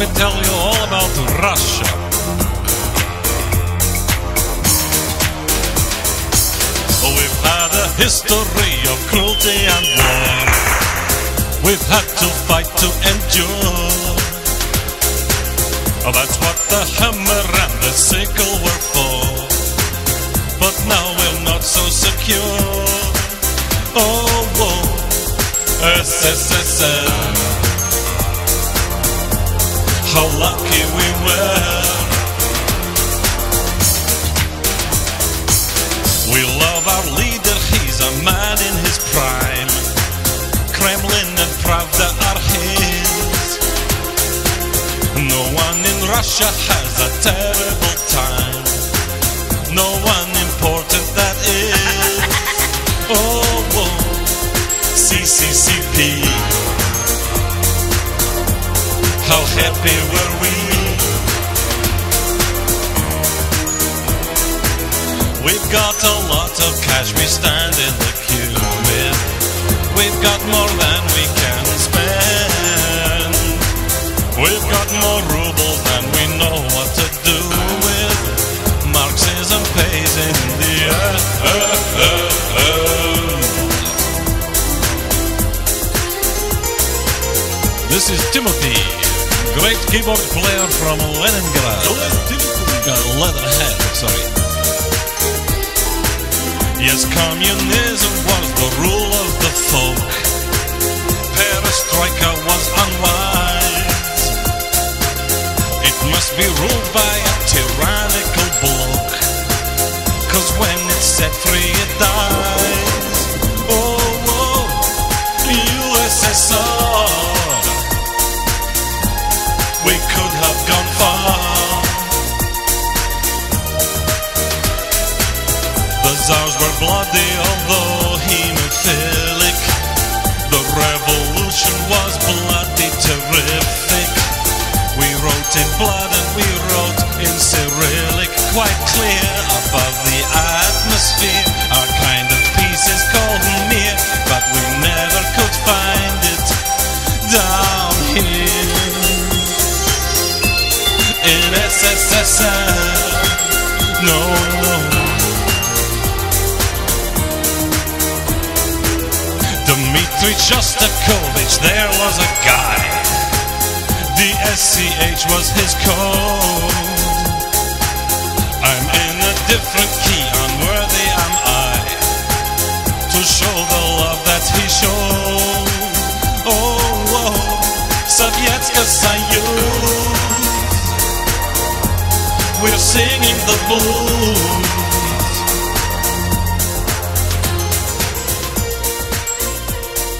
me tell you all about Russia. We've had a history of cruelty and war. We've had to fight to endure. Oh, that's what the hammer and the sickle were for. But now we're not so secure. Oh, whoa, SSSR. How lucky we were. We love our leader, he's a man in his prime. Kremlin and Pravda are his. No one in Russia has a terrible How happy were we? We've got a lot of cash we stand in the queue with. We've got more than we can spend. We've got more rubles than we know what to do with. Marxism pays in the end. This is Timothy, great keyboard player from Leningrad. Uh, Leatherhead, sorry. Yes, communism was the rule of the folk. Perestroika was unwise. It must be ruled by a tyrannical bloke. Cause when it's set free, it dies. We could have gone far. The czars were bloody, although. The revolution was bloody terrific. We wrote in blood and we wrote in Cyrillic, quite clear above the atmosphere. Dmitry Shostakovich, there was a guy. The SCH was his code. I'm in a different key, unworthy am I to show the love that he showed. Oh, whoa, Sovietska We're singing the blues.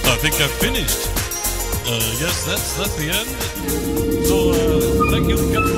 I think I've finished. Uh, yes, that's that's the end. So uh,